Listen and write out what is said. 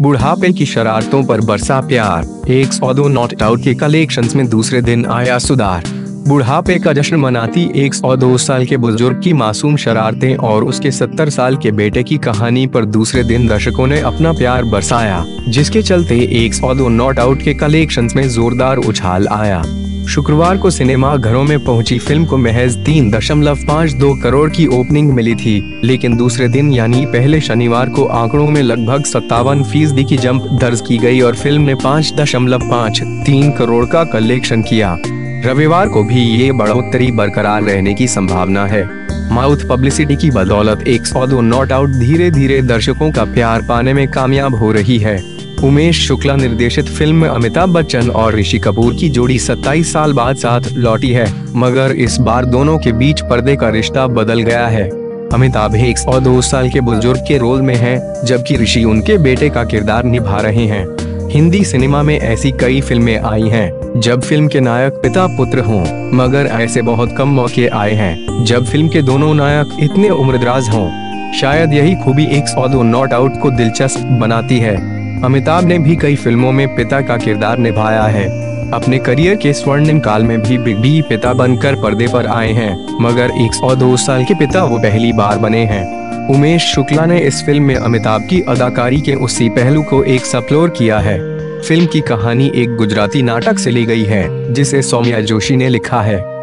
बुढ़ापे की शरारतों पर बरसा प्यार। एक सौ दो नॉट आउट के कलेक्शंस में दूसरे दिन आया सुधार। बुढ़ापे का जश्न मनाती एक सौ दो साल के बुज़ुर्ग की मासूम शरारतें और उसके सत्तर साल के बेटे की कहानी पर दूसरे दिन दर्शकों ने अपना प्यार बरसाया, जिसके चलते एक सौ दो नॉट आउट के कलेक्शंस में जोरदार उछाल आया। शुक्रवार को सिनेमा घरों में पहुँची फ़िल्म को महज तीन दशमलव पाँच दो करोड़ की ओपनिंग मिली थी, लेकिन दूसरे दिन यानी पहले शनिवार को आंकड़ों में लगभग सत्तावन फ़ीसदी की जंप दर्ज की गई और फ़िल्म ने पाँच दशमलव पाँच तीन करोड़ का कलेक्शन किया। रविवार को भी ये बढ़ोतरी बरकरार रहने की संभावना है। माउथ पब्लिसिटी की बदौलत एक सौ दो नॉट आउट धीरे धीरे दर्शकों का प्यार पाने में कामयाब हो रही है। उमेश शुक्ला निर्देशित फ़िल्म में अमिताभ बच्चन और ऋषि कपूर की जोड़ी 27 साल बाद साथ लौटी है मगर इस बार दोनों के बीच पर्दे का रिश्ता बदल गया है। अमिताभ एक और दो साल के बुज़ुर्ग के रोल में हैं, जबकि ऋषि उनके बेटे का किरदार निभा रहे हैं। हिंदी सिनेमा में ऐसी कई फ़िल्में आई हैं जब फ़िल्म के नायक पिता पुत्र हों मगर ऐसे बहुत कम मौके आए हैं जब फ़िल्म के दोनों नायक इतने उम्रदराज हों। शायद यही खूबी एक सौ दो नॉट आउट को दिलचस्प बनाती है। अमिताभ ने भी कई फ़िल्मों में पिता का किरदार निभाया है। अपने करियर के स्वर्णिम काल में भी बिग बी पिता बनकर पर्दे पर आए हैं, मगर 102 साल के पिता वो पहली बार बने हैं। उमेश शुक्ला ने इस फ़िल्म में अमिताभ की अदाकारी के उसी पहलू को एक सप्लोर किया है। फ़िल्म की कहानी एक गुजराती नाटक से ली गई है, जिसे सौम्या जोशी ने लिखा है।